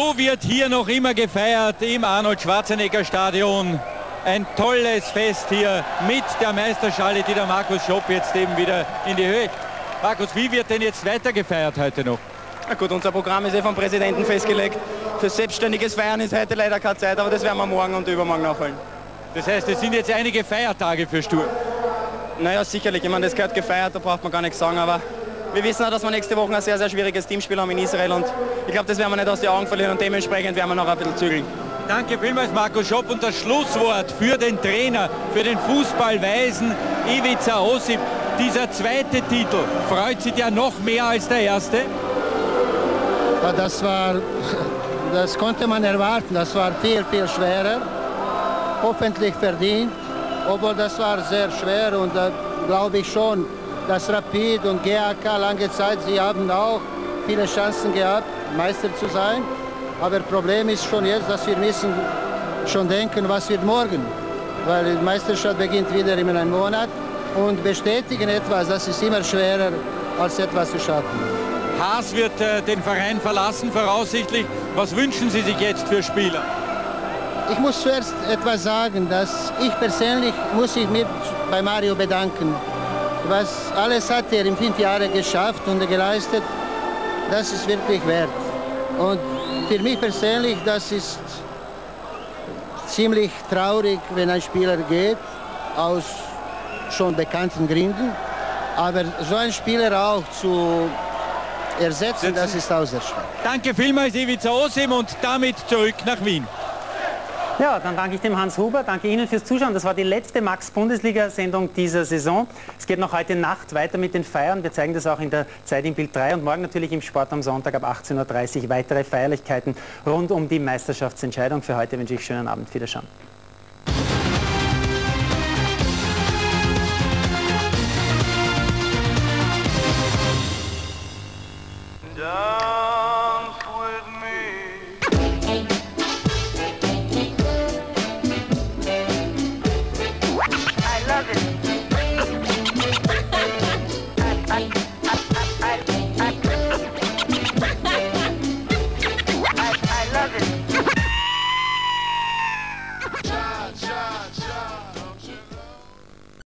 So wird hier noch immer gefeiert im Arnold Schwarzenegger Stadion. Ein tolles Fest hier mit der Meisterschale, die der Markus Schopp jetzt eben wieder in die Höhe. Markus, wie wird denn jetzt weiter gefeiert heute noch? Na gut, unser Programm ist eh vom Präsidenten festgelegt. Für selbstständiges Feiern ist heute leider keine Zeit, aber das werden wir morgen und übermorgen nachholen. Das heißt, es sind jetzt einige Feiertage für Sturm. Naja, sicherlich. Ich meine, das gehört gefeiert, da braucht man gar nichts sagen, aber wir wissen auch, dass wir nächste Woche ein sehr, sehr schwieriges Teamspiel haben in Israel und ich glaube, das werden wir nicht aus den Augen verlieren und dementsprechend werden wir noch ein bisschen zügeln. Danke vielmals, Markus Schopp. Und das Schlusswort für den Trainer, für den Fußballweisen Ivica Osip. Dieser zweite Titel, freut sich ja noch mehr als der erste? Ja, das war, das konnte man erwarten. Das war viel, viel schwerer. Hoffentlich verdient, obwohl das war sehr schwer und da glaube ich schon, dass Rapid und GAK lange Zeit, sie haben auch viele Chancen gehabt, Meister zu sein. Aber Problem ist schon jetzt, dass wir müssen schon denken, was wird morgen. Weil die Meisterschaft beginnt wieder in einem Monat und bestätigen etwas, das ist immer schwerer, als etwas zu schaffen. Haas wird äh, den Verein verlassen, voraussichtlich. Was wünschen Sie sich jetzt für Spieler? Ich muss zuerst etwas sagen, dass ich persönlich muss ich mir bei Mario bedanken. Was alles hat er in fünf Jahren geschafft und geleistet, das ist wirklich wert. Und für mich persönlich, das ist ziemlich traurig, wenn ein Spieler geht, aus schon bekannten Gründen. Aber so ein Spieler auch zu ersetzen, das ist auch sehr schwer. Danke vielmals, Ivica Osim, und damit zurück nach Wien. Ja, dann danke ich dem Hans Huber, danke Ihnen fürs Zuschauen. Das war die letzte Max-Bundesliga-Sendung dieser Saison. Es geht noch heute Nacht weiter mit den Feiern. Wir zeigen das auch in der Zeit im Bild 3 und morgen natürlich im Sport am Sonntag ab 18.30 Uhr weitere Feierlichkeiten rund um die Meisterschaftsentscheidung. Für heute wünsche ich schönen Abend. Wiederschauen. Yeah.